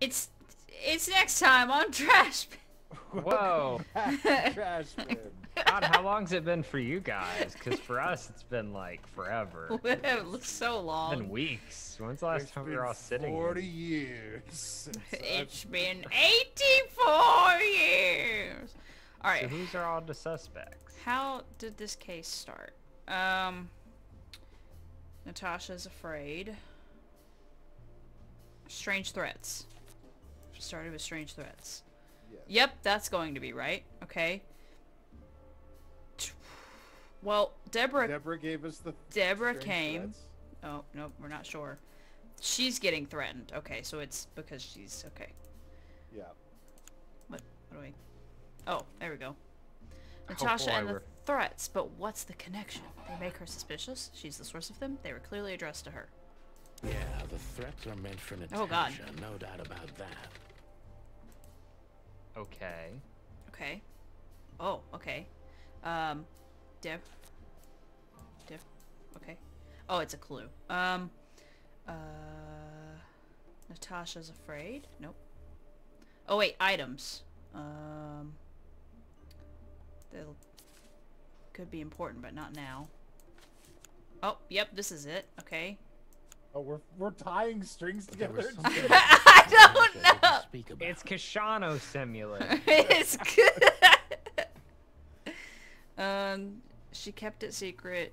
It's it's next time on Trash. Whoa. Trash bin. God, how long's it been for you guys? Because for us, it's been like forever. it looks so It's long. been weeks. When's the last It's time we been were all sitting? here? 40 years. since I've- It's been 84 years. All right. So right. who's are all the suspects? How did this case start? Um, Natasha's afraid. Strange threats. She started with strange threats. Yes. Yep, that's going to be right. Okay. Well, Deborah. Deborah gave us the Deborah came. threats. Oh nope, we're not sure. She's getting threatened. Okay, so it's because she's okay. Yeah. What? What do we? Oh, there we go. Oh, Natasha boy, and the threats, but what's the connection? They make her suspicious. She's the source of them. They were clearly addressed to her. Yeah, the threats are meant for Natasha, Oh, God. no doubt about that. Okay. Okay. Oh, okay. Um, Dev. Dev. Okay. Oh, it's a clue. Um, uh, Natasha's afraid. Nope. Oh wait, items. Um, they'll could be important, but not now. Oh, yep, this is it. Okay. Oh, we're we're tying strings together. I don't that we can know. Speak about. It's Kashano Simulator. it's good. um, she kept it secret.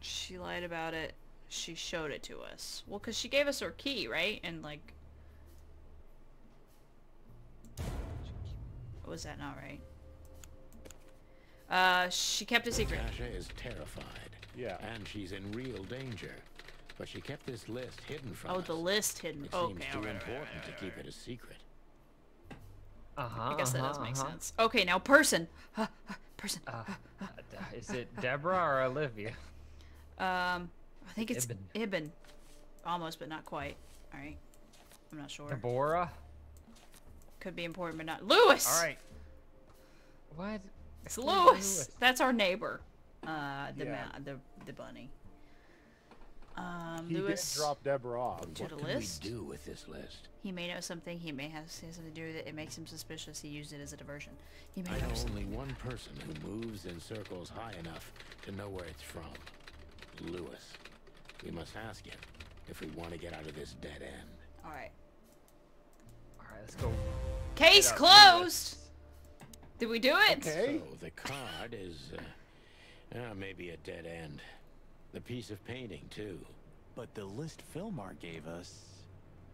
She lied about it. She showed it to us. Well, cause she gave us her key, right? And like, was that not right? Uh, she kept it secret. Natasha is terrified. Yeah. And she's in real danger. But she kept this list hidden from Oh, us. the list hidden. It seems Okay, too alright, important alright, to keep it a secret. Uh-huh. I guess that does uh-huh, make uh-huh. sense. Okay, now person. Huh, huh, person. Uh, uh, is it Deborah or Olivia? Um, I think it's Ibn. Ibn. Almost, but not quite. All right. I'm not sure. Deborah? Could be important, but not Lewis. All right. What? It's Who's Lewis. That's our neighbor. Uh, the Yeah. ma- the the bunny. Um, He Lewis. did drop Deborah off. But To what the can list? we do with this list? He may know something. He may have something to do with it. It makes him suspicious. He used it as a diversion. He may I know know only one person who moves in circles high enough to know where it's from. Lewis. We must ask him if we want to get out of this dead end. All right. All right, let's go. Case up closed. Did we do it? Okay. So the card is uh, uh, maybe a dead end. The piece of painting too. But the list Philmar gave us.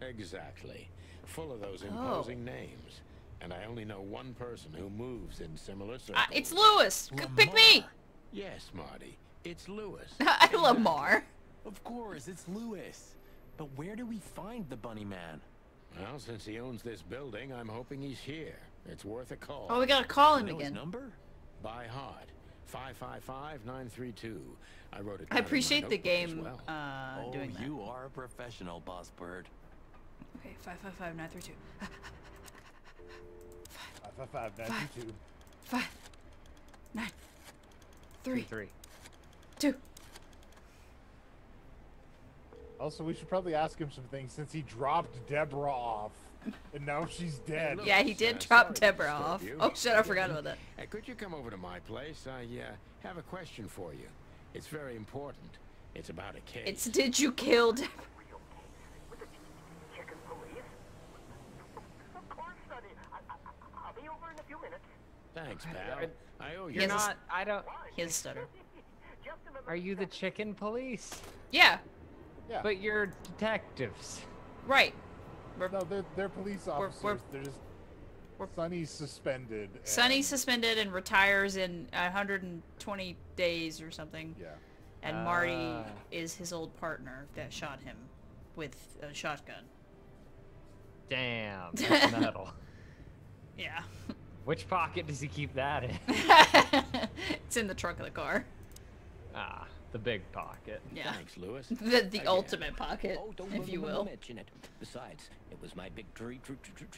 Exactly. Full of those Oh. imposing names. And I only know one person who moves in similar circles. Uh, it's Lewis. C- Pick me. Yes, Marty. It's Lewis. I Lamar. Of course, it's Lewis. But where do we find the bunny man? well, since he owns this building, I'm hoping he's here. It's worth a call. Oh, we gotta call You him know his again. number? By heart. 555-932. I wrote it I down in appreciate the game well. uh, oh, doing that. you are a professional, Boss Bird. Okay, five five five nine three two. Five, five, five, nine, two, two. Five, nine, three, Three. two. Also, we should probably ask him some things since he dropped Deborah off, and now she's dead. look, Yeah, he did Uh, drop sorry Deborah off. you. Oh shit, I forgot about that. Hey, could you come over to my place? I uh, have a question for you. It's very important. It's about a case. It's did you kill Deborah? Chicken police? Of course, Sonny. I, I, I'll be over in a few minutes. Thanks, pal. I owe you. He You're has a s- not. I don't. He has a stutter. Just a minute. Are you the chicken police? Yeah, Yeah. But you're detectives. right. We're, no, they're they're police officers. we're- They're just we're- Sonny's suspended. And- suspended and retires in 120 days or something. Yeah. And Marty Ah. is his old partner that shot him with a shotgun. Damn. That's metal. Yeah. Which pocket does he keep that in? it's in the trunk of the car. Ah, the big pocket. Yeah. Thanks, Lewis. The, the Again. ultimate pocket, Oh, don't if you m- m- will. mention it. Besides, it was my big dream,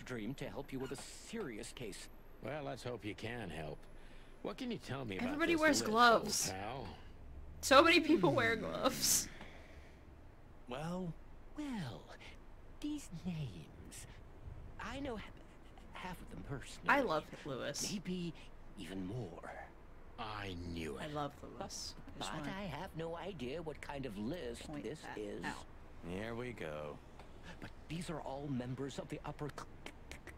dream to help you with a serious case. Well, let's hope you can help. What can you tell me about Everybody this wears list, gloves. old? So many people hmm. wear gloves. Well, Well, these names. I know ha- half of them personally. I love Lewis. Maybe even more. I knew it. I love Lewis. I But I have no idea what kind of list point this is. out. Here we go. But these are all members of the upper cl-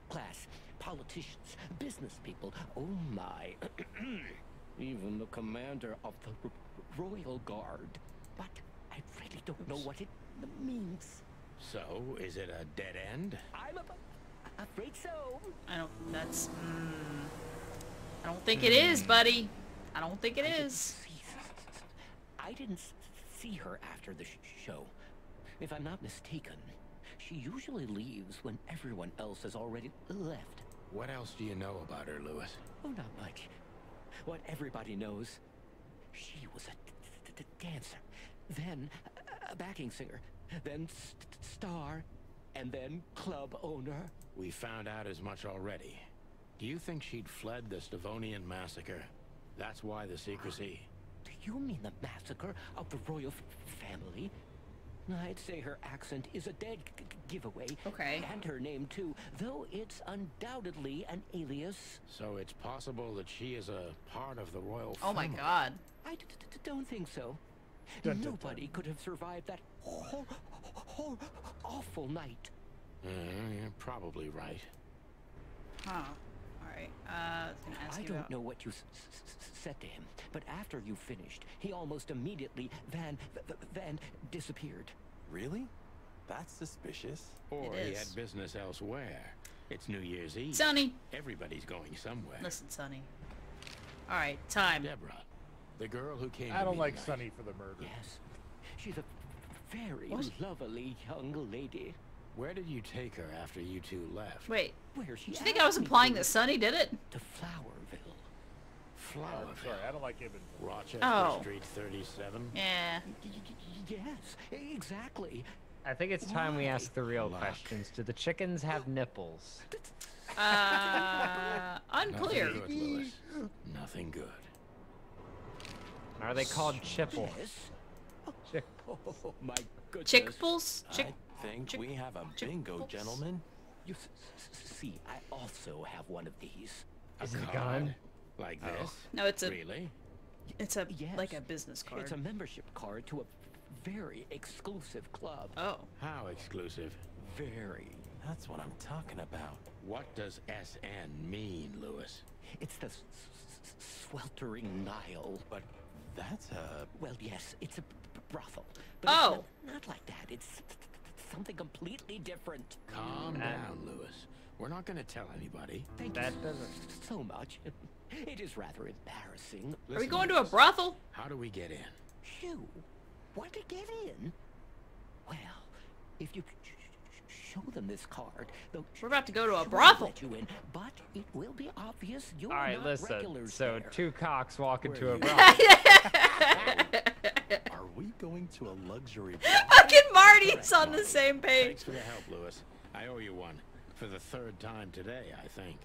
class. Politicians, business people. Oh my. Even the commander of the R- Royal Guard. But I really don't know what it means. So, is it a dead end? I'm ab- afraid so. I don't. That's. Mm, I don't think it is, buddy. I don't think it I didn't is. I didn't s- see her after the sh- show. If I'm not mistaken, she usually leaves when everyone else has already left. What else do you know about her, Lewis? Oh, not much. What everybody knows. She was a dancer, then a backing singer, then st- star, and then club owner. We found out as much already. Do you think she'd fled the Stavonian massacre? That's why the secrecy. Do you mean the massacre of the royal f- family? I'd say her accent is a dead g- g- giveaway. Okay. And her name, too, though it's undoubtedly an alias. So it's possible that she is a part of the royal family. Oh my god. I d- d- d- don't think so. Dun, dun, dun. Nobody could have survived that hor- hor- awful night. Uh, you're probably right. Huh. Alright. Uh, I was gonna ask I you don't about. know what you s- s- s- said to him, but after you finished, he almost immediately van v- v- van disappeared. Really? That's suspicious. Or It he had business elsewhere. It's New Year's Eve. Sonny! Everybody's going somewhere. Listen, Sonny. Alright, time. Deborah, the girl who came I don't me like tonight. Sunny for the murder. Yes, she's a very What? lovely young lady. Where did you take her after you two left? Wait. Where she Do you think I was asked me implying that Sonny did it? to Flowerville. Oh, Flowerville. sorry, I don't like Ibn. Rochester Oh. Street 37. Yeah. Y- y- Yes, exactly. I think it's time we ask the real Luck. questions. Do the chickens have nipples? Uh, unclear. Nothing good, Lewis. Nothing good. Are they called chipple? Yes. Chick- Oh my goodness. Chickples? Chick. I think chick- we have a chick- bingo, chickles? gentlemen. You s- s- see, I also have one of these. A Is it a card? gun? Like Oh. this? No, it's a. Really? It's a Yes. like a business card. It's a membership card to a very exclusive club. Oh. How exclusive? Very. That's what I'm talking about. What does SN mean, Lewis? It's the s- s- sweltering Nile. But that's a Well, yes, it's a b- b- brothel. But Oh. It's not, not like that. It's th- th- th- something completely different. Calm Uh, down, Lewis. We're not going to tell anybody. Thank That you doesn't- so much. It is rather embarrassing. Are we going to a brothel? How do we get in? You want to get in? Well, if you sh- sh- show them this card, they'll We're about to go to a brothel. Let you in, but it will be obvious you're All right, not listen. So there. two cocks walk into a brothel. Are we going to a luxury Fucking Marty's on the same page. Thanks for the help, Lewis. I owe you one. For the third time today, I think.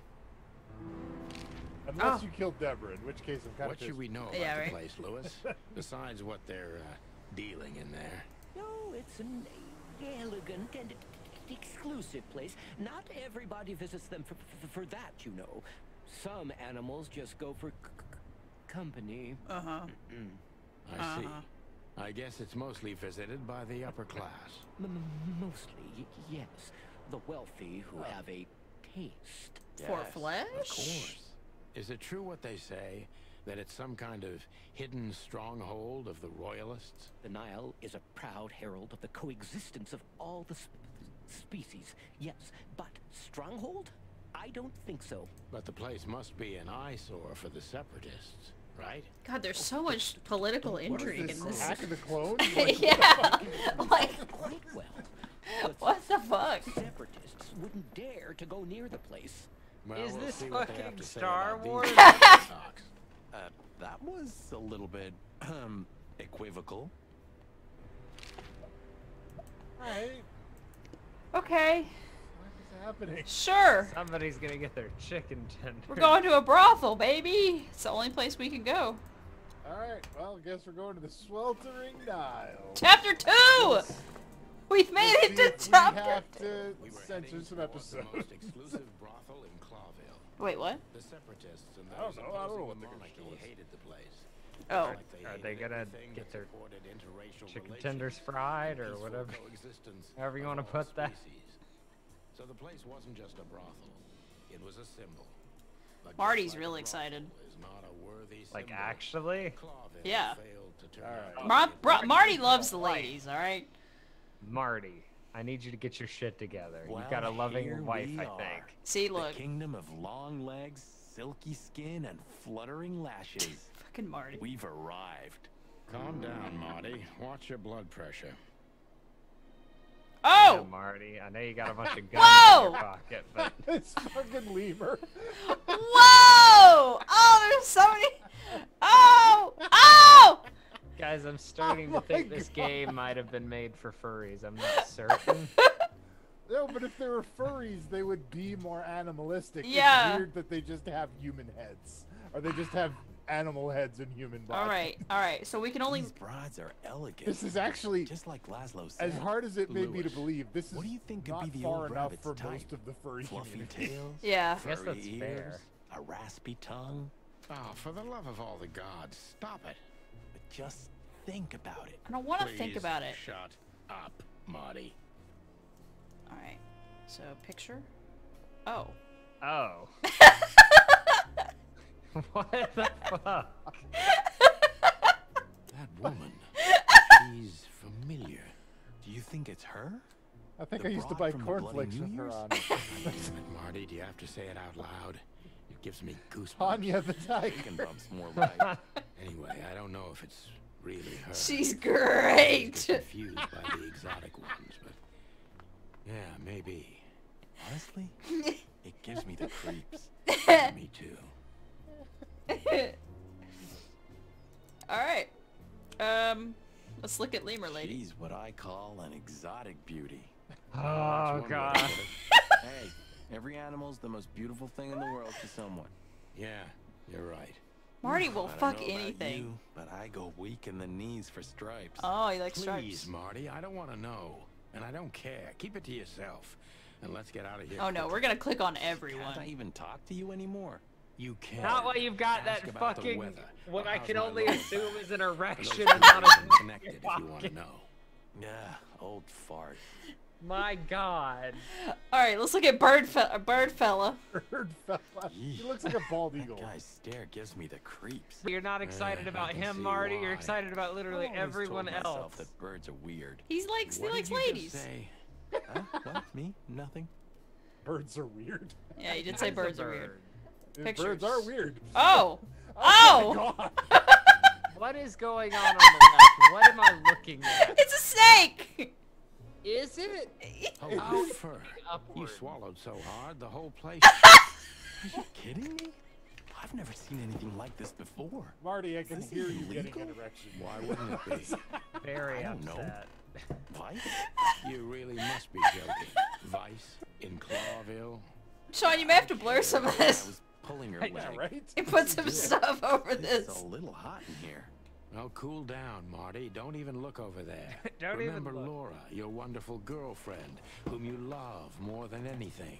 Unless Oh. you killed Deborah, in which case I'm kind What of should we know about Yeah, the place, Lewis? Besides what they're uh, dealing in there. No, it's an elegant and exclusive place. Not everybody visits them for, for, for that, you know. Some animals just go for c- c- company. Uh huh. I see. Uh-huh. I guess it's mostly visited by the upper class. M- m- mostly, yes. The wealthy who oh. have a taste. For Yes, flesh? Of course. Is it true what they say? That it's some kind of hidden stronghold of the royalists? The Nile is a proud herald of the coexistence of all the sp- species. Yes, but stronghold? I don't think so. But the place must be an eyesore for the separatists, right? God, there's so much political intrigue this in this. Attack of the Clones? Like, yeah. Like, Quite well. What the fuck? separatists wouldn't dare to go near the place. Well, Is we'll this see what they have fucking Star Wars? Uh, that was a little bit um equivocal. Alright, Okay. What is happening? Sure. Somebody's gonna get their chicken tender. We're going to a brothel, baby. It's the only place we can go. Alright, well, I guess we're going to the sweltering Nile. Chapter two. We've made Let's it to if we have to We censor some episodes. The most exclusive brothel in Clawville. Wait, what? The separatists and I don't know, I don't know what the they're gonna monarchy show hated the place. Oh. Like they Are they gonna get their chicken relations tenders fried or whatever? However you wanna all put that. Species. So the place wasn't just a brothel; it was a symbol. But Marty's like a real excited. is not a worthy Like actually, Clawville Yeah. failed to turn Alright. out Mar- to be Bro- Marty loves the ladies, alright? Marty, I need you to get your shit together. Well, You've got a loving wife, I think. See, The look. kingdom of long legs, silky skin, and fluttering lashes. Fucking Marty. We've arrived. Calm down, Marty. Watch your blood pressure. Yeah! Marty, I know you got a bunch of guns in Whoa! your pocket, but it's fucking lemur. Whoa! Oh, there's so many. Oh! Oh! guys, I'm starting Oh to think my this game might have been made for furries. I'm not certain. No, but if they were furries, they would be more animalistic. Yeah. It's weird that they just have human heads. Or they just have animal heads and human bodies. Alright, alright. So we can only. These brides are elegant. This is actually, just like Laszlo said. as hard as it may be to believe, this is what do you think could not be the far old enough rabbit's for type? most of the furry Fluffy community. tails, Yeah. I guess furry that's ears, fair. a raspy tongue. Oh, for the love of all the gods, stop it. But just think about it. I don't want to think about it. Shut up, Marty. Alright. So, picture. Oh. Oh. what the fuck? That woman. she's familiar. Do you think it's her? I think The I used to buy from the Bloody cornflakes New with her Year's? on it. Damn Marty, do you have to say it out loud? It gives me goosebumps. Anya the tiger. bumps more right. Anyway, I don't know if it's really her. She's I great! get confused by the exotic ones, but yeah, maybe. Honestly, it gives me the creeps. Me too. Alright. Um, let's look at Lemur Lady. She's what I call an exotic beauty. Oh That's one god. put it. hey, every animal's the most beautiful thing in the world to someone. Yeah, you're right. Marty will I don't fuck know about anything. you, but I go weak in the knees for stripes. Oh, he likes Please, stripes. Marty, I don't want to know. And I don't care. Keep it to yourself. And let's get out of here. Oh no, we're gonna click on Can't I everyone. even talk to you anymore? You can. Not while you've got Ask that fucking weather, what I can only lower assume is an erection things and not are a connected if you want to know. Yeah, old fart. My god. Alright, let's look at Bird, fe- uh, Bird Fella. Bird fella. He looks like a bald eagle. That guy's stare gives me the creeps. You're not excited I about him, see Marty. You're excited about literally I've everyone told myself else. that birds are weird. He likes, he What likes did you just ladies. say? huh? What? Me? Nothing. Birds are weird. Yeah, he did say He's birds are weird. Bird. Birds Pictures. are weird. Oh! Oh! Oh! my oh! God. What is going on on the left? What am I looking at? It's a snake! Is it? Holy Oh, fur. You swallowed so hard, the whole place. Are you kidding me? I've never seen anything like this before. Marty, I can hear is you getting an erection. Why wouldn't it be? Very I don't know. upset. What? You really must be joking. Vice in Clawville. Sean, you may have to blur some of this. Was pulling her Hey, leg. Yeah, right? He put some stuff over this. It's a little hot in here. Oh, cool down, Marty. Don't even look over there. Don't even Remember look. Laura, your wonderful girlfriend, whom you love more than anything.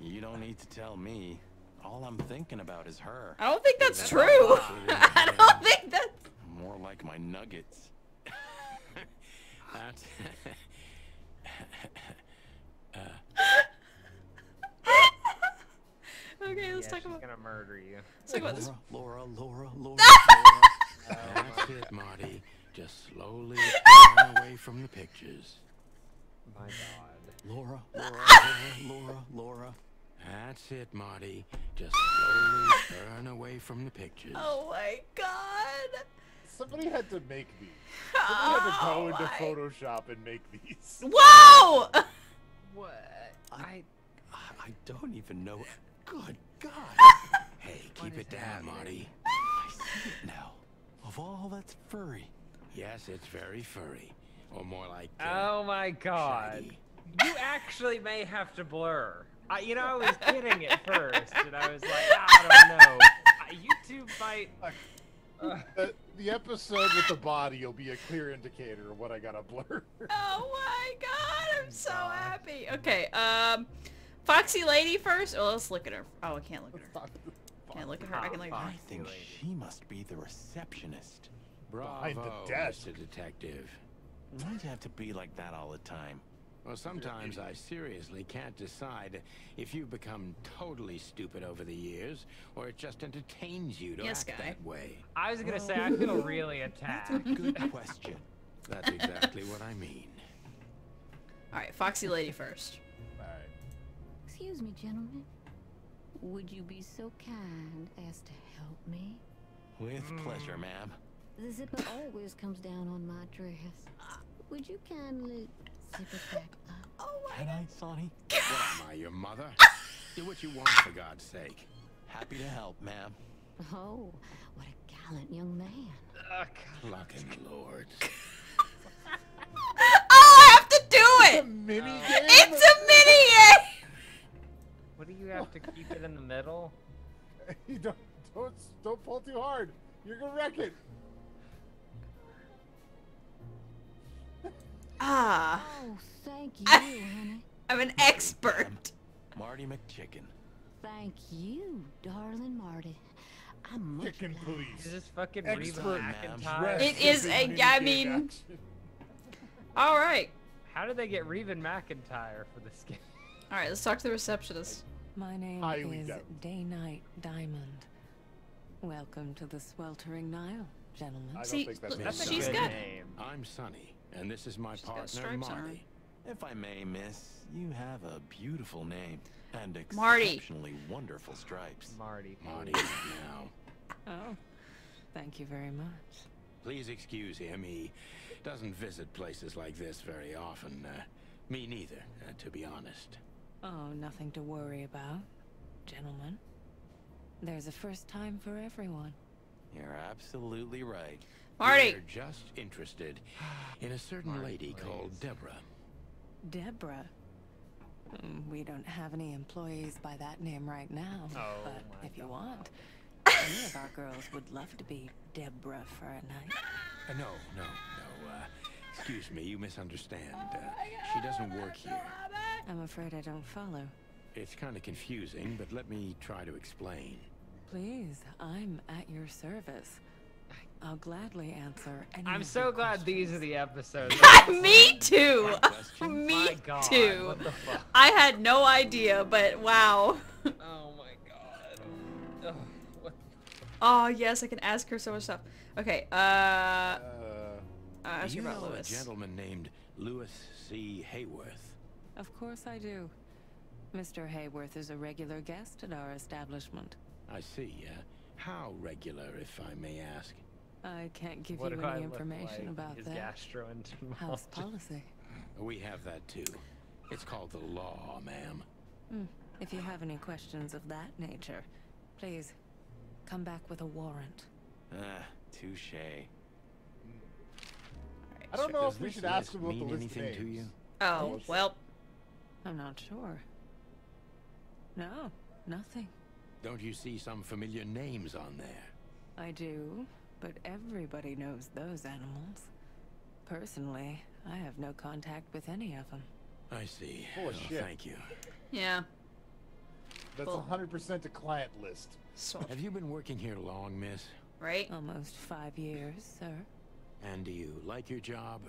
You don't need to tell me. All I'm thinking about is her. I don't think that's That's true. I don't think that's... More like my nuggets. That's Okay, let's yeah, talk she's about... gonna murder you. Let's talk about this. Laura, Laura, Laura, Laura. that's it, Marty. Just slowly turn away from the pictures. My god. Laura, Laura, Laura, Laura, Laura. That's it, Marty. Just slowly turn away from the pictures. Oh my god. Somebody had to make these. Somebody had to oh go Oh into my- Photoshop and make these. Whoa! What? I, I don't even know. Good God. Hey, keep it down, Marty. I see it now. Of all that's furry. Yes, it's very furry. Or more like. uh, Oh my god. shaggy. You actually may have to blur. I, you know, I was kidding at first, and I was like, I don't know. Uh, YouTube might. The, the episode with the body will be a clear indicator of what I gotta blur. Oh my god, I'm so happy. Okay, um, Foxy Lady first. Oh, let's look at her. Oh, I can't look at her. Can't look at her. I can look at her. I think she must be the receptionist. Behind the Bravo, desk. Mr. Detective. Why'd you have to be like that all the time? Well, sometimes I seriously can't decide if you've become totally stupid over the years, or it just entertains you to Yes, act guy. that way. I was gonna say I feel oh. really attacked. Good question. That's exactly what I mean. All right, Foxy Lady first. Alright. Excuse me, gentlemen. Would you be so kind as to help me? With hmm. pleasure, ma'am. The zipper always comes down on my dress. Would you kindly zip it back up? Oh Can I, Sonny? What am I, your mother? Do what you want, for God's sake. Happy to help, ma'am. Oh, what a gallant young man. Ah, Ugh, Plucking lords. Oh, I have to do A it. mini game? It's a mini game. What do you have to keep it in the middle? You don't, don't, don't pull too hard. You're gonna wreck it. Ah, Oh, thank you, honey. I'm an expert. Marty MacChicken. Thank you, darling Marty. I'm much Chicken obliged. Is police. this fucking Expert Reba ma'am. McIntyre? Dress It is in a- mini I mean- All right, How did they get Reba McEntire for this game? All right. Let's talk to the receptionist. My name Highly is doubt. Day Night Diamond. Welcome to the sweltering Nile, gentlemen. I don't See, think that's look, That's a She's good good. name. I'm Sonny, and this is my She's partner, stripes on her. Marty. If I may, miss, you have a beautiful name and Marty. exceptionally wonderful stripes. Marty. Marty, now. Oh, thank you very much. Please excuse him. He doesn't visit places like this very often. Uh, me neither, uh, to be honest. Oh, nothing to worry about, gentlemen. There's a first time for everyone. You're absolutely right. Marty. We're just interested in a certain Marty, lady called. Deborah. Deborah. Mm, We don't have any employees by that name right now, Oh but my if you God. want, any of our girls would love to be Deborah for a night. Uh, no, no, no. Uh, excuse me, you misunderstand. Uh, she doesn't work here. I'm afraid I don't follow. It's kind of confusing, but let me try to explain. Please, I'm at your service. I'll gladly answer any I'm so your glad these are the episodes. Me too. Me My God, too. what the fuck? I had no idea, but wow. Oh my god. Ugh, Oh yes, I can ask her so much stuff. Okay, uh, Uh, ask Do you you about know Lewis. a gentleman named Lewis C. Hayworth? Of course I do. Mr. Hayworth is a regular guest at our establishment. I see. Uh, how regular, if I may ask? I can't give what you do I any information like? about His that. House policy. We have that too. It's called the law, ma'am. Hmm. If you have any questions of that nature, please come back with a warrant. Ah, touche. I don't know Does if we should ask him about the list of anything to you? Oh well, I'm not sure. No, nothing. Don't you see some familiar names on there? I do, but everybody knows those animals. Personally, I have no contact with any of them. I see. Full Oh, shit. Thank you. yeah. That's Well- 100% a client list. So, Have you been working here long, miss? right? Almost five years, sir. And do you like your job?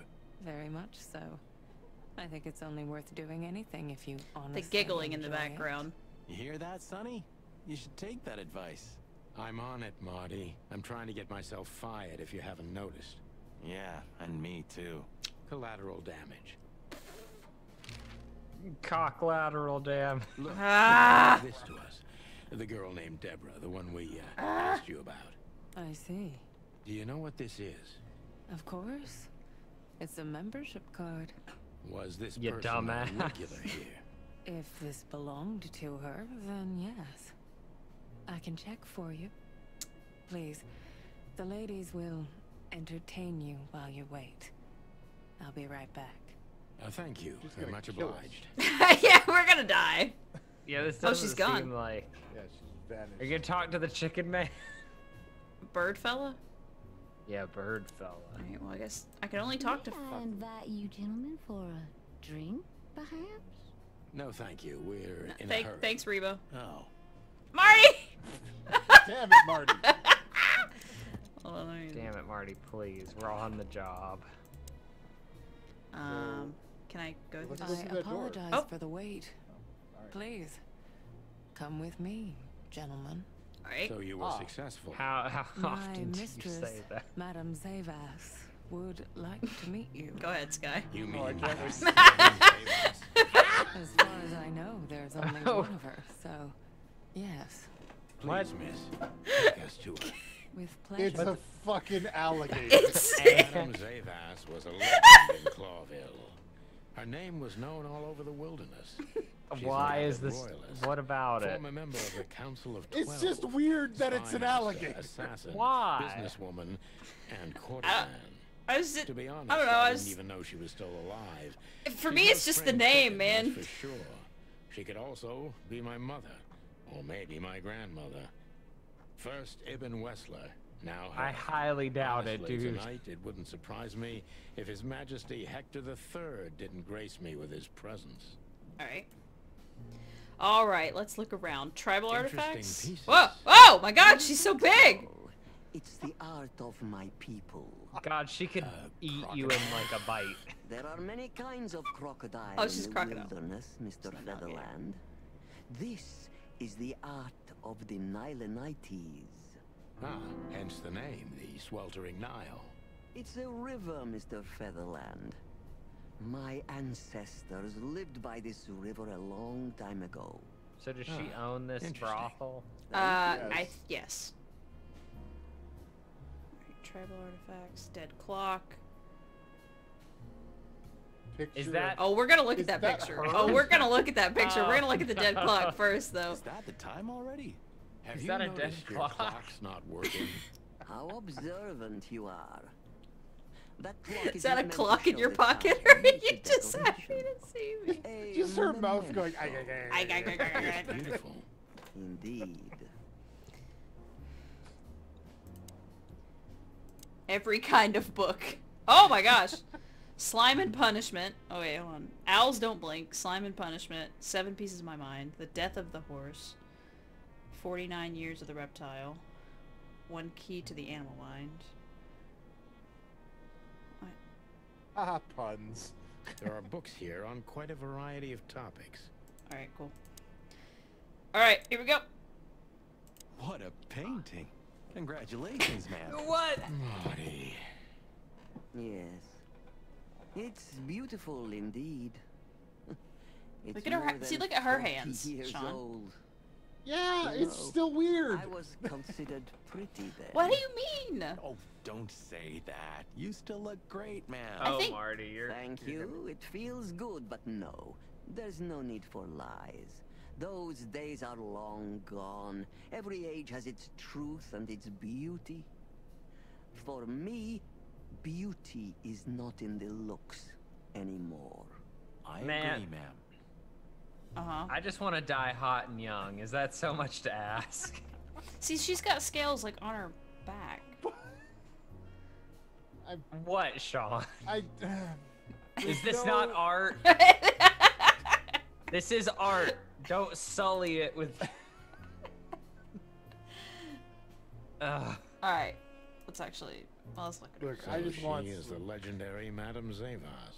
Very much so. I think it's only worth doing anything if you honestly The honestly giggling in the enjoy it. background. You hear that, Sonny? You should take that advice. I'm on it, Marty. I'm trying to get myself fired if you haven't noticed. Yeah, and me too. Collateral damage. Cock lateral damn. Look, Ah. this to us. The girl named Deborah, the one we uh, asked you about. I see. Do you know what this is? Of course. It's a membership card. Was this You person dumbass. regular here? If this belonged to her, then yes. I can check for you. Please, the ladies will entertain you while you wait. I'll be right back. Uh, thank you. She's Very much obliged. yeah, we're gonna die. Yeah, this Oh, doesn't she's gone. seem like. Yeah, she's vanished. Are you gonna talk to the chicken man? Bird fella? Yeah, bird fella. Alright, well I guess I can only talk to. I invite you gentlemen for a drink, perhaps? No, thank you. We're in Thank, a hurry. thanks, Rebo. Oh. Marty. Damn it, Marty. On, Damn it, Marty, please. We're on the job. Um, can I go through Let's this? I through that door. apologize Oh. for the wait. Please, come with me, gentlemen. Alright. So you were Ah. successful. How how My often do you say that? Madame Zavas, would like to meet you. Go ahead, Sky. You mean Oh, I. Zavas. As far as I know, there's only Oh. one of her, so yes, Please, What? miss. Take us to her. with pleasure. It's a fucking alligator. It's. Madame Zavas was a legend in Clawville. Her name was known all over the wilderness. Why is this? royalist, What about it? Former member of the Council of It's just weird that it's an master, alligator. Assassin, Why? Businesswoman, and courtesan. I was. To be honest, I don't know. I didn't was. even know she was still alive. For She's me, it's just the name, man. For sure. She could also be my mother, or maybe my grandmother. First Ibn Wessler, now. I highly doubt it, dude. Tonight, it wouldn't surprise me if His Majesty Hector III didn't grace me with his presence. Alright. Alright, let's look around. Tribal artifacts? pieces. Whoa! Oh my god, she's so big! It's the art of my people. God, she could Uh, eat you in like a bite. There are many kinds of crocodile Oh, she's in the crocodile. wilderness, Mr. not now, yeah. Featherland. This is the art of the Nilenites. Ah, hence the name, the sweltering Nile. It's a river, Mr. Featherland. My ancestors lived by this river a long time ago. So does she Ah, own this interesting. brothel? Uh, I. Yes. Yes. Tribal artifacts, dead clock. Picture Is that- Oh, we're gonna look at that, that picture. her? Oh, we're gonna look at that picture. we're gonna Oh, look at the dead clock first, though. Is that the time already? Have Is you that a dead clock? clock's not working? How observant you are. That clock Is that a clock in your pocket, or it's you just happy decoration. to see me? Just her mouth going. "Ay, ay, ay, I- I- I- I- beautiful. Indeed. Every kind of book. Oh my gosh. Slime and Punishment. Oh wait, hold on. Owls Don't Blink. Slime and Punishment. Seven Pieces of My Mind. The Death of the Horse. 49 Years of the Reptile. One Key to the Animal Mind. Ah, puns. There are books here on quite a variety of topics. Alright, cool. Alright, here we go. What a painting. Congratulations, man. What? Marty. Yes. It's beautiful indeed. It's Look at her see, look at her hands, Sean. old. Yeah, You it's know, still weird. I was considered pretty then. What do you mean? Oh, don't say that. You still look great, man. I Oh, think- Marty, you're. Thank you're- you. It feels good, but no. There's no need for lies. Those days are long gone. Every age has its truth and its beauty. For me, beauty is not in the looks anymore. I Man. agree, ma'am. Uh-huh. I just want to die hot and young. Is that so much to ask? See, she's got scales like on her back. what, Sean? I. Is this no- not art? This is art. Don't sully it with. Ugh. Alright. Let's actually... Well, let's look at her. Look, So I just she want. is the legendary Madame Zavas.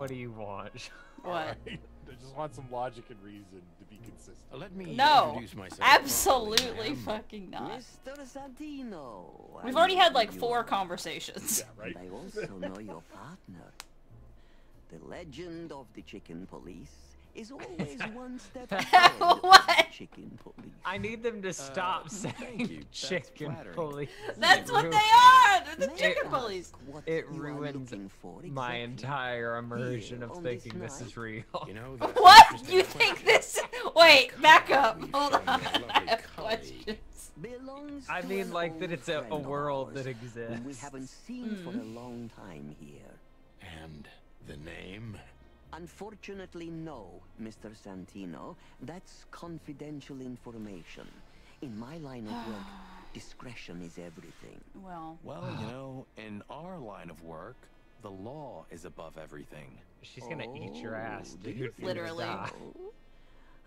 What do you want? What? Alright. I just want some logic and reason to be consistent. Let me No, introduce myself. absolutely properly, fucking not. Mr. Santino. We've I already had like four conversations. Yeah, right. I also know your partner. The legend of the chicken police is always one step ahead What? chicken police. I need them to stop thank saying you. Chicken flattering. police. That's what they are! They're the May chicken I police. what It ruins looking for my entire immersion Here of on this thinking this is real. You know, What? You think this... Wait, back up. Hold on. I have questions. Belongs I mean, like, that it's a- a friend of world that exists. We haven't seen for Hmm. a long time here. And the name? Unfortunately, no, Mr. Santino. That's confidential information. In my line of work, Discretion is everything. Well, Well, you know, in our line of work, the law is above everything. She's gonna eat your ass, Oh, dude. you You're gonna Literally. Oh,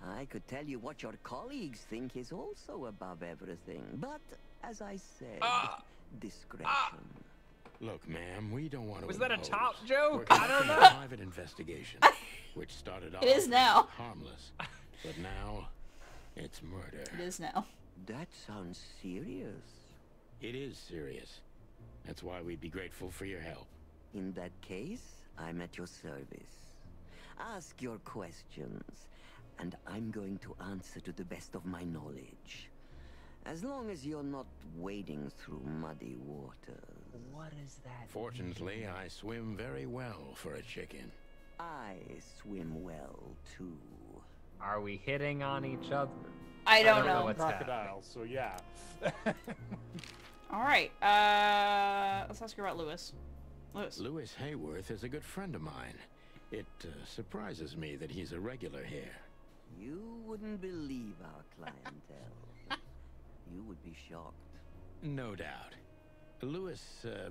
I could tell you what your colleagues think is also above everything, but as I said, Ah. discretion. Look, ma'am, we don't want to. Was that a top joke? I don't know. private investigation, which started off It is now. harmless, but now it's murder. it is now. That sounds serious. It is serious. That's why we'd be grateful for your help. In that case, I'm at your service. Ask your questions, and I'm going to answer to the best of my knowledge. As long as you're not wading through muddy waters. What is that? Fortunately, I swim very well for a chicken. I swim well, too. Are we hitting on each other? I don't, don't know know. what's Crocodile, so yeah. All right. Uh, let's ask her about Lewis. Lewis. Lewis Hayworth is a good friend of mine. It uh, surprises me that he's a regular here. You wouldn't believe our clientele. you would be shocked. No doubt. Lewis, uh,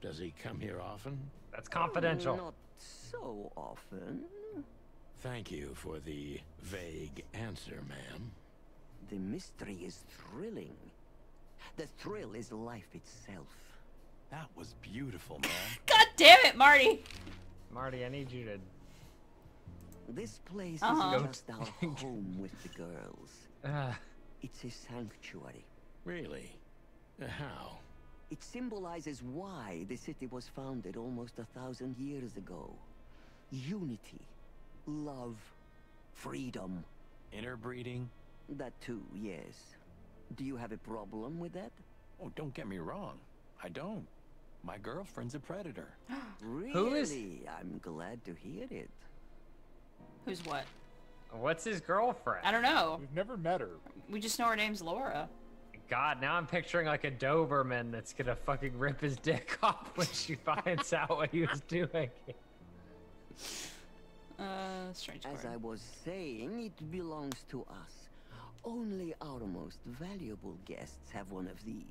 does he come here often? That's confidential. Not so often. Thank you for the vague answer, ma'am. The mystery is thrilling. The thrill is life itself. That was beautiful, man. God damn it, Marty. Marty, I need you to. This place Uh-huh. isn't just our home with the girls. Uh, It's a sanctuary. Really? Uh, how? It symbolizes why the city was founded almost a thousand years ago. Unity, love, freedom. Interbreeding? That too, yes. Do you have a problem with that? Oh, don't get me wrong. I don't. My girlfriend's a predator. Really? Who is- I'm glad to hear it. Who's what? what's his girlfriend? I don't know. We've never met her. We just know her name's Laura. God, now I'm picturing like a Doberman that's gonna fucking rip his dick off when she finds out what he was doing. Uh, strange As card. I was saying, it belongs to us. Only our most valuable guests have one of these.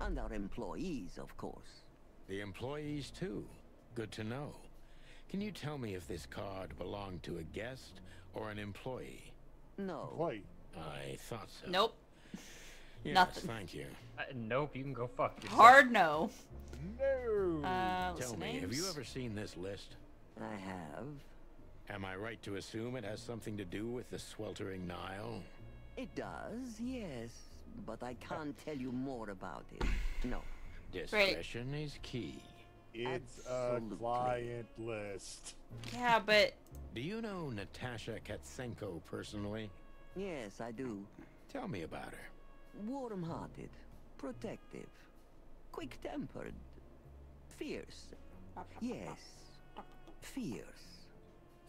And our employees, of course. The employees, too. Good to know. Can you tell me if this card belonged to a guest or an employee? No. Quite. I thought so. Nope. Yes, nothing. thank you. Uh, nope, you can go fuck yourself. Hard no. No. Uh, Tell listen, me, have you ever seen this list? I have. Am I right to assume it has something to do with the sweltering Nile? It does, yes. But I can't tell you more about it. No. Discretion is key. it's a Absolutely. client list. Yeah, but Do you know Natasha Catzenko personally? Yes, I do. Tell me about her. Warm-hearted, protective, quick-tempered, fierce. Yes, fierce.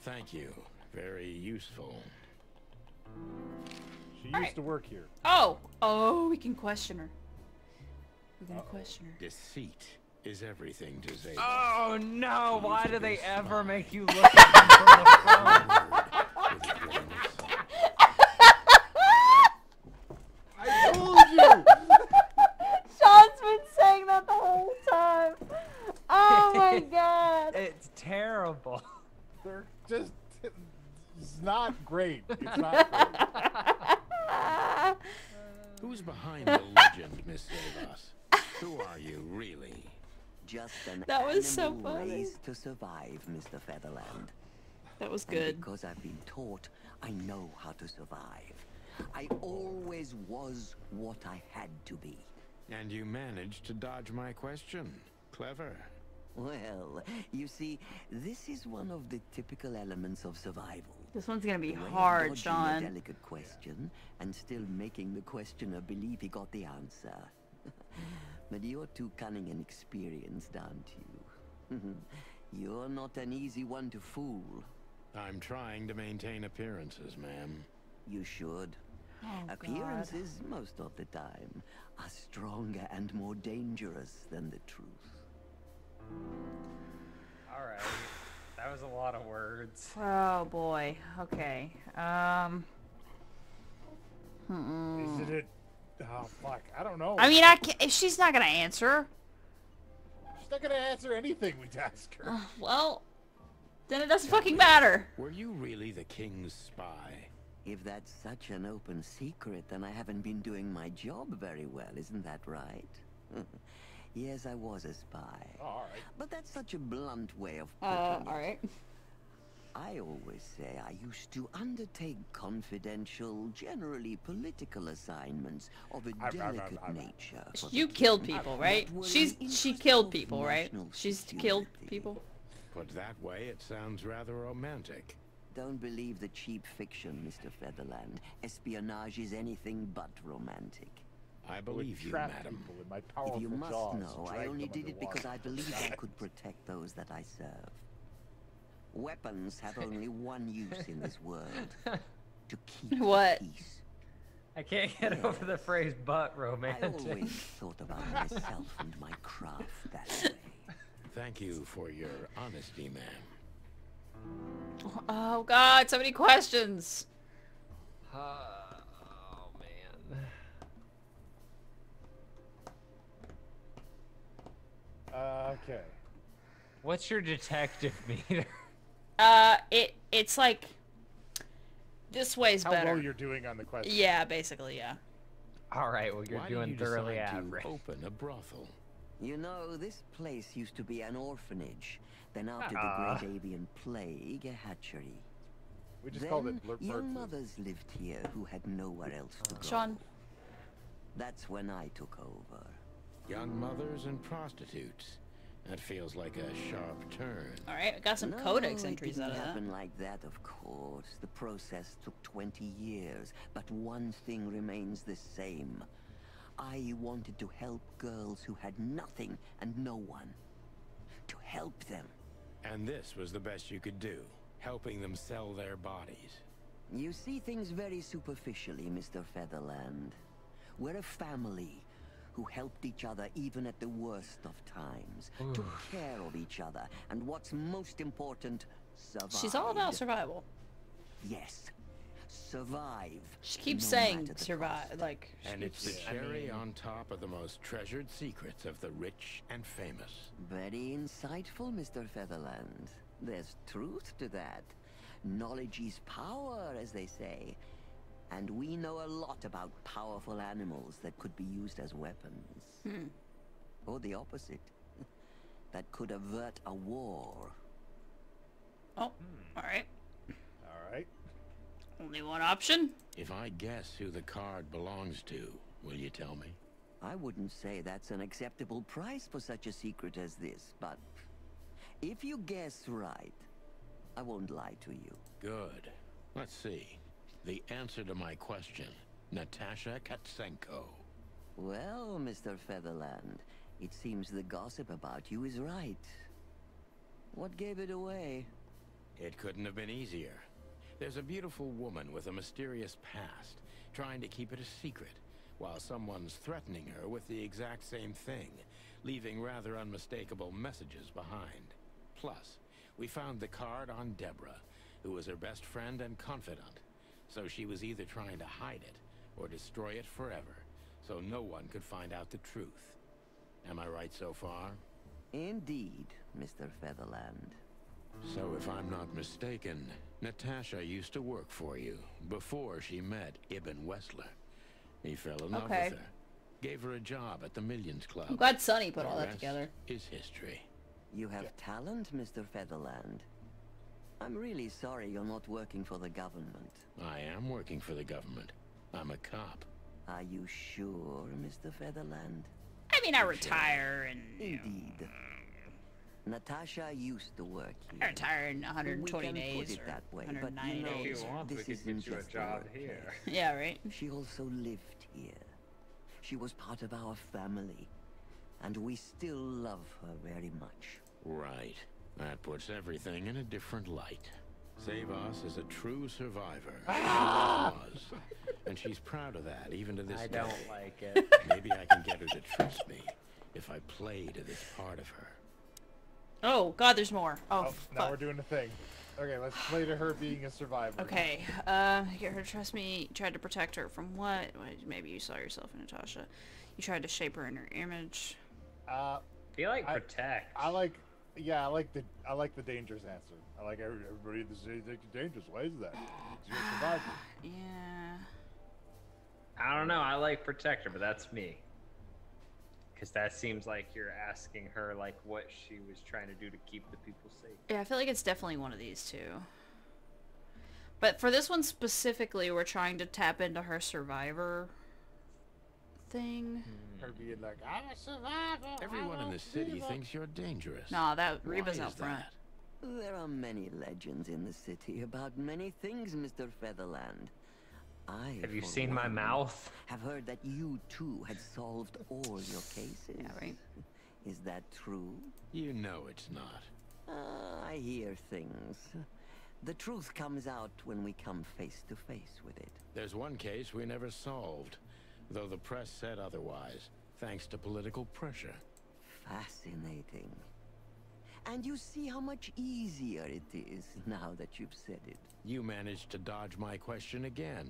Thank you. Very useful. She used Alright. to work here. oh, oh, we can question her. We're gonna question her. Deceit is everything to Zeta. Oh no! Why do they ever spy. make you look at them from the front? With a grain of salt. I told you! Sean's been saying that the whole time. Oh my god. It's terrible. They're just. It's not great. It's not great. Who's uh. behind the legend, Miss Zavas? Who are you, really? Just an That was so animal funny. raised to survive, Mr. Featherland. That was And good. because I've been taught, I know how to survive. I always was what I had to be. And you managed to dodge my question. Clever. Well, you see, this is one of the typical elements of survival. This one's gonna be The way of hard, dodging Sean. A delicate question and still making the questioner believe he got the answer. but you're too cunning and experienced, aren't you? you're not an easy one to fool. I'm trying to maintain appearances, ma'am. You should. Oh, God. Appearances, most of the time, are stronger and more dangerous than the truth. All right, that was a lot of words. Oh boy. Okay. Um. hmm. Isn't it Oh fuck, I don't know. I mean, I can if she's not gonna answer, she's not gonna answer anything we ask her. well, then it doesn't fucking matter. Were you really the king's spy? If that's such an open secret, then I haven't been doing my job very well, isn't that right? yes, I was a spy. Oh, all right. But that's such a blunt way of Uh, putting it. alright. I always say I used to undertake confidential, generally political assignments of a I've- I've- delicate I've- nature. You killed people, right? She's she killed people, right? She's killed people. Put that way, it sounds rather romantic. Don't believe the cheap fiction, Mr. Featherland. Espionage is anything but romantic. I believe you, trap madam. in my if you must jaws, know, I only did it because I underwater. believed I could protect those that I serve. Weapons have only one use in this world. To keep What? peace. I can't get over the phrase butt I always thought about myself and my craft that way. Thank you for your honesty, ma'am. Oh god, so many questions. Uh, oh man. Uh, okay. What's your detective meter? Uh, it it's like this way's How better. low you're doing on the question? Yeah, basically, yeah. All right, well you're Why did doing you thoroughly decide average. to open a brothel? You know, this place used to be an orphanage. Then after Ah. the Great Avian Plague, a hatchery. We just then called it Lur- young bird mothers lived here who had nowhere else to go. Sean, That's when I took over. Young mothers and prostitutes. That feels like a sharp turn. all right, I got some no, codex entries didn't out of that. happen like that, of course. The process took 20 years, but one thing remains the same. I wanted to help girls who had nothing and no one. To help them. And this was the best you could do, helping them sell their bodies. You see things very superficially, Mr. Featherland. We're a family who helped each other even at the worst of times, took care of each other, and what's most important, survived. She's all about survival. Yes, survive. She keeps no saying matter survive, cost. like she And it's the cherry on top of the most treasured secrets of the rich and famous. Very insightful, Mr. Featherland. There's truth to that. Knowledge is power, as they say. And we know a lot about powerful animals that could be used as weapons. Hmm. Or the opposite. that could avert a war. Oh, all right. All right. Only one option. If I guess who the card belongs to, will you tell me? I wouldn't say that's an acceptable price for such a secret as this, but if you guess right, I won't lie to you. Good. Let's see. The answer to my question. Natasha Catzenko. Well, Mr. Featherland, it seems the gossip about you is right. What gave it away? It couldn't have been easier. There's a beautiful woman with a mysterious past, trying to keep it a secret, while someone's threatening her with the exact same thing, leaving rather unmistakable messages behind. Plus, we found the card on Deborah, who was her best friend and confidant. So she was either trying to hide it, or destroy it forever, so no one could find out the truth. Am I right so far? Indeed, Mr. Featherland. So if I'm not mistaken, Natasha used to work for you before she met Ibn Wessler. He fell in love Okay. with her, gave her a job at the Millions Club. I'm glad Sonny put The all that together. Is history. You have talent, Mr. Featherland. I'm really sorry you're not working for the government. I am working for the government. I'm a cop. Are you sure, Mr. Featherland? I mean, I retire and you know, Indeed. Natasha used to work I here. retire in We 120 can days put it or that way, but 190 you know, If you want, we this could isn't get you a just a job here. Yeah, right. She also lived here. She was part of our family, and we still love her very much. Right. That puts everything in a different light. Savas is a true survivor. She was. And she's proud of that, even to this I day. I don't like it. Maybe I can get her to trust me if I play to this part of her. Oh God, there's more. Oh, Oh, now we're doing the thing. Okay, let's play to her being a survivor. Okay, uh, get her to trust me. You tried to protect her from what? Maybe you saw yourself in Natasha. You tried to shape her in her image. Uh, feel like I- protect. I like, yeah, I like the, I like the dangerous answer. I like every- everybody that says dangerous. Why is that? You're a. Yeah. I don't know. I like protector, but that's me. Because that seems like you're asking her like what she was trying to do to keep the people safe. Yeah, I feel like it's definitely one of these two. But for this one specifically, we're trying to tap into her survivor thing. Her being like, I'm a survivor. Everyone in the city survivor." thinks you're dangerous. No, that Why Reba's is out front. that? There are many legends in the city about many things, Mr. Featherland. I, Have you seen my mouth? Have heard that you too had solved all your cases. Yeah, right. Is that true? You know it's not. Uh, I hear things. The truth comes out when we come face to face with it. There's one case we never solved, though the press said otherwise, thanks to political pressure. Fascinating. And you see how much easier it is now that you've said it. You managed to dodge my question again.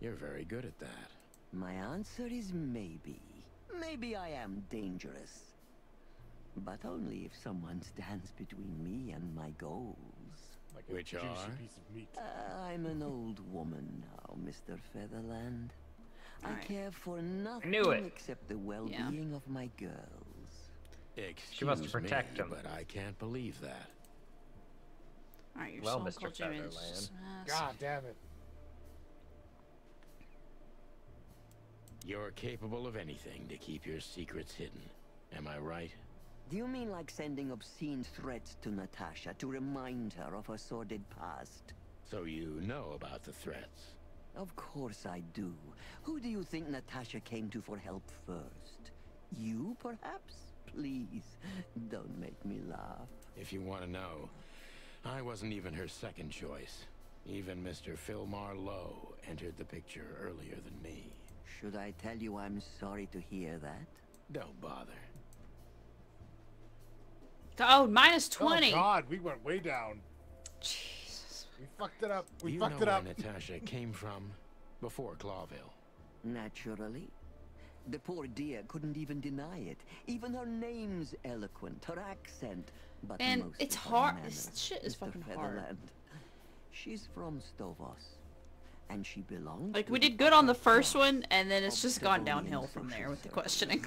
You're very good at that. My answer is maybe. Maybe I am dangerous. But only if someone stands between me and my goals. Like a Which are? piece of meat. Uh, I'm an old woman now, Mr. Featherland. I care for nothing knew it. except the well-being of my girls. Excuse wants to protect me, him. but I can't believe that. Alright, your Well, soul Mr. culture image. Featherland. Uh, God damn it. You're capable of anything to keep your secrets hidden. Am I right? Do you mean like sending obscene threats to Natasha to remind her of her sordid past? So you know about the threats. Of course I do. Who do you think Natasha came to for help first? You, perhaps? Please, don't make me laugh. If you want to know, I wasn't even her second choice. Even Mr. Philmar Lowe entered the picture earlier than me. Should I tell you I'm sorry to hear that? Don't bother. Oh, minus 20. Oh God, we went way down. Jesus. We fucked it up. We you fucked know it up. where Natasha came from before Clawville. Naturally. The poor dear couldn't even deny it. Even her name's eloquent, her accent. But And most it's of her hard- this shit is Mr. fucking hard. Featherland. She's from Stovos. And she belongs Like, we did good on the first one, and then it's just gone downhill from there with the questioning.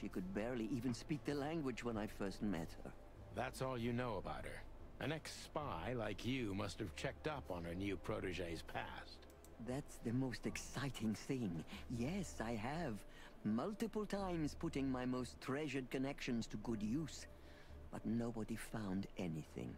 She could barely even speak the language when I first met her. That's all you know about her. An ex-spy like you must have checked up on her new protege's past. That's the most exciting thing. Yes, I have. Multiple times putting my most treasured connections to good use. But nobody found anything.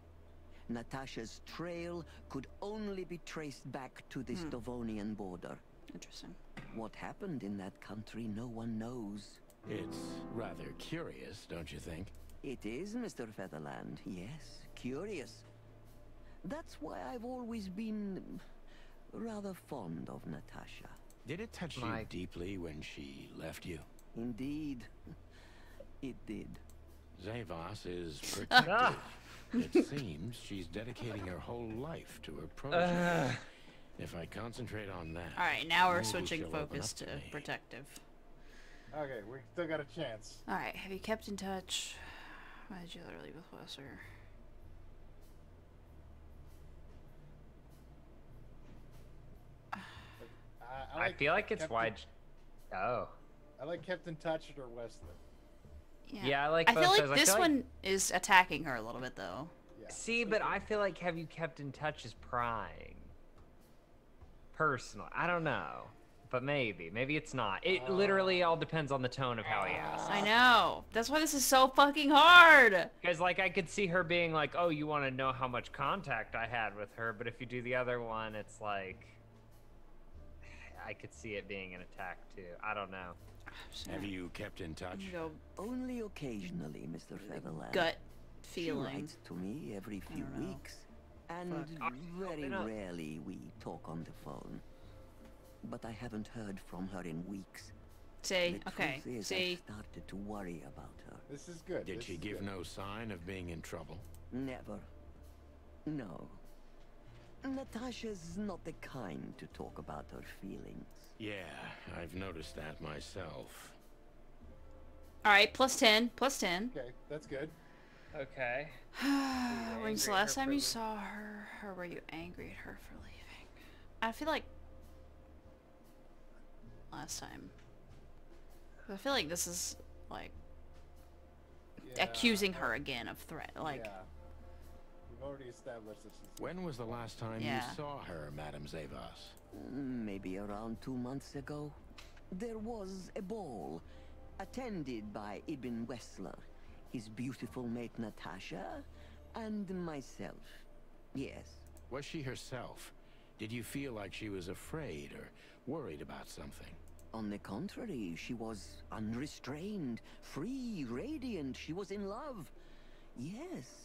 Natasha's trail could only be traced back to the hmm. Stovonian border. Interesting. What happened in that country, no one knows. It's rather curious, don't you think? It is, Mr. Featherland, yes. Curious. That's why I've always been rather fond of Natasha. Did it touch My- you deeply when she left you? Indeed, it did. Zavos is protective. it seems she's dedicating her whole life to her protege. Uh. if I concentrate on that... Alright, now we're switching focus up to me. protective. Okay, we still got a chance. Alright, have you kept in touch? Why did you let her leave with Wessler? I feel like it's kept wide. In, Oh. I like kept in touch or Wessler. Yeah, I like I feel like those. This feel like- one is attacking her a little bit, though. Yeah. See, but I feel like have you kept in touch is prying. Personally, I don't know, but maybe, maybe it's not. It uh, literally all depends on the tone of how he uh, asks. I know. That's why this is so fucking hard. Because like I could see her being like, "Oh, you want to know how much contact I had with her?" But if you do the other one, it's like I could see it being an attack too. I don't know. Have you kept in touch? You go Only occasionally, Mr. Featherland. gut She feeling. writes to me every few weeks. And Fuck. Ah, very Open rarely we talk on the phone. But I haven't heard from her in weeks. See, the okay, truth is see. I've started to worry about her. This is good. Did this she give good. no sign of being in trouble? Never. No. Natasha's not the kind to talk about her feelings. Yeah, I've noticed that myself. Alright, plus 10. Plus 10. Okay, that's good. Okay. When's the last time you saw her? Or were you angry at her for leaving? I feel like... Last time. I feel like this is, like, Yeah, accusing her again of threat. Like, yeah. We've already established that she's. When was the last time Yeah. you saw her, Madame Zavas? Mm, Maybe around two months ago. There was a ball attended by Ibn Wessler, his beautiful mate Natasha, and myself. Yes. Was she herself? Did you feel like she was afraid or worried about something? On the contrary, she was unrestrained, free, radiant. She was in love. Yes,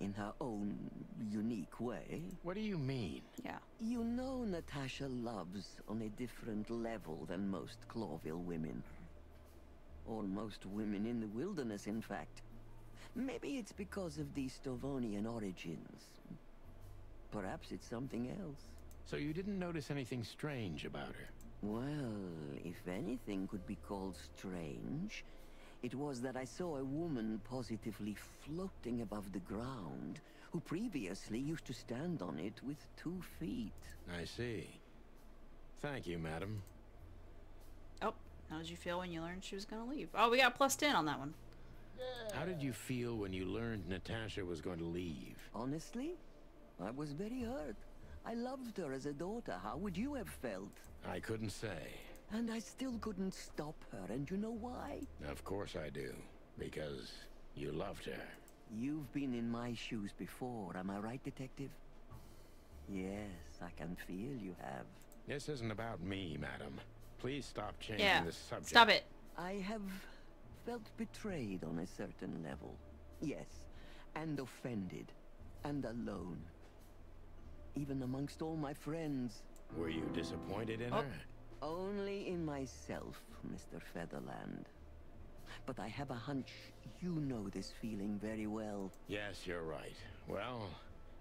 in her own unique way. What do you mean? yeah. You know Natasha loves on a different level than most Clawville women. Or most women in the wilderness, in fact. Maybe it's because of the Stovonian origins. Perhaps it's something else. So you didn't notice anything strange about her? Well, if anything could be called strange, it was that I saw a woman positively floating above the ground, who previously used to stand on it with two feet. I see. Thank you, madam. Oh, how did you feel when you learned she was gonna leave? Oh, we got plus 10 on that one. How did you feel when you learned Natasha was going to leave? Honestly, I was very hurt. I loved her as a daughter. How would you have felt? I couldn't say. And I still couldn't stop her, and you know why? Of course I do. Because you loved her. You've been in my shoes before, am I right, Detective? Yes, I can feel you have. This isn't about me, madam. Please stop changing Yeah. the subject. Stop it. I have felt betrayed on a certain level. Yes, and offended, and alone. Even amongst all my friends. Were you disappointed in Oh. her? Only in myself, Mr. Featherland. But I have a hunch you know this feeling very well. Yes, you're right. Well,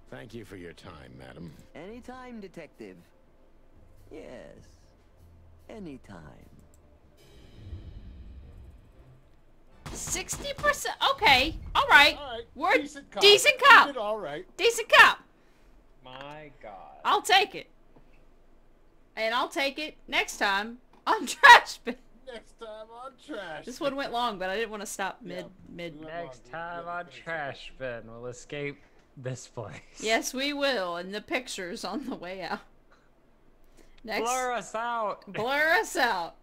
thank you for your time, madam. Anytime, Detective. Yes, anytime. 60%? Okay. Alright. All right. We're decent cop. decent cop. all right. Decent cop. My God. I'll take it. And I'll take it next time on Trash Bin. Next time on trash. This one went long, but I didn't want to stop mid mid. Next time on finish. Trash Bin, we'll escape this place. Yes, we will, and the pictures on the way out. Next, Blur us out. blur us out.